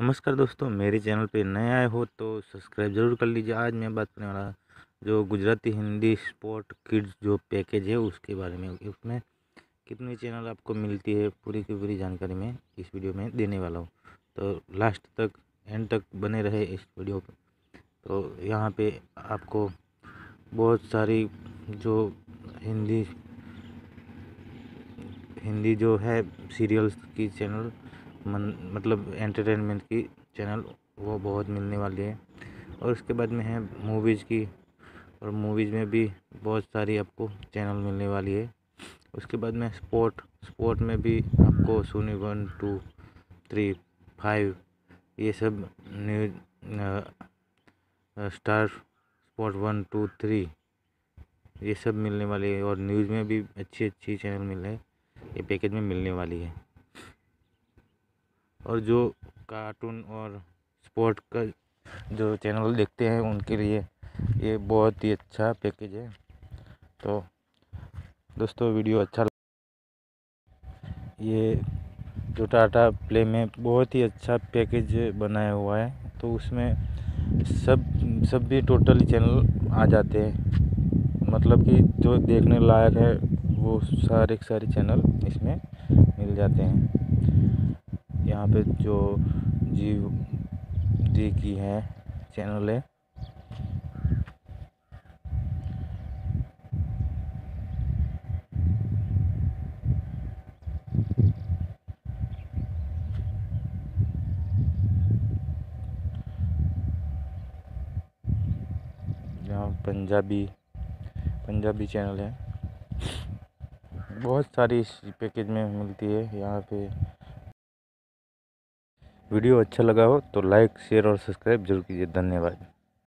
नमस्कार दोस्तों, मेरे चैनल पे नए आए हो तो सब्सक्राइब ज़रूर कर लीजिए। आज मैं बात करने वाला जो गुजराती हिंदी स्पोर्ट किड्स जो पैकेज है उसके बारे में, उसमें कितनी चैनल आपको मिलती है पूरी की पूरी जानकारी मैं इस वीडियो में देने वाला हूँ। तो लास्ट तक, एंड तक बने रहे इस वीडियो पर तो यहाँ पे आपको बहुत सारी जो हिंदी हिंदी जो है सीरियल्स की चैनल मन मतलब एंटरटेनमेंट की चैनल वो बहुत मिलने वाली है। और उसके बाद में है मूवीज़ की, और मूवीज़ में भी बहुत सारी आपको चैनल मिलने वाली है। उसके बाद में स्पोर्ट स्पोर्ट में भी आपको Sony one two three five ये सब news star sport one two three ये सब मिलने वाली है। और न्यूज़ में भी अच्छी अच्छी चैनल मिल रहे ये पैकेज में मिलने वाली है। और जो कार्टून और स्पोर्ट का जो चैनल देखते हैं, उनके लिए ये बहुत ही अच्छा पैकेज है। तो दोस्तों, वीडियो अच्छा ये जो टाटा प्ले में बहुत ही अच्छा पैकेज बनाया हुआ है तो उसमें सब सब भी टोटली चैनल आ जाते हैं। मतलब कि जो देखने लायक है, वो सारे सारे चैनल इसमें मिल जाते हैं। यहाँ पे जो जी जी की है चैनल। है पंजाबी पंजाबी चैनल है। बहुत सारी पैकेज में मिलती है यहाँ पे। वीडियो अच्छा लगा हो तो लाइक शेयर और सब्सक्राइब ज़रूर कीजिए। धन्यवाद।